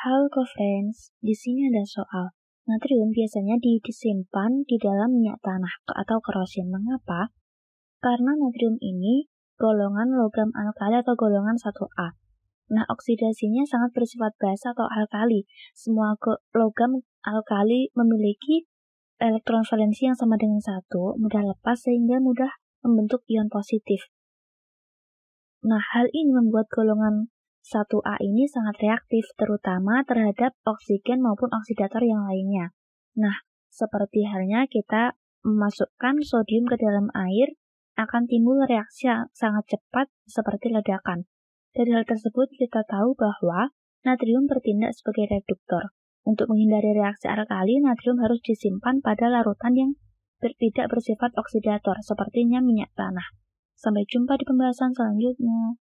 Halo friends, di sini ada soal. Natrium biasanya disimpan di dalam minyak tanah atau kerosin. Mengapa? Karena natrium ini golongan logam alkali atau golongan 1A. Nah, oksidasinya sangat bersifat basa atau alkali. Semua logam alkali memiliki elektron valensi yang sama dengan satu, mudah lepas sehingga mudah membentuk ion positif. Nah, hal ini membuat golongan 1A ini sangat reaktif terutama terhadap oksigen maupun oksidator yang lainnya. Nah, seperti halnya kita memasukkan sodium ke dalam air akan timbul reaksi yang sangat cepat seperti ledakan. Dari hal tersebut kita tahu bahwa natrium bertindak sebagai reduktor. Untuk menghindari reaksi alkali, natrium harus disimpan pada larutan yang tidak bersifat oksidator, sepertinya minyak tanah. Sampai jumpa di pembahasan selanjutnya.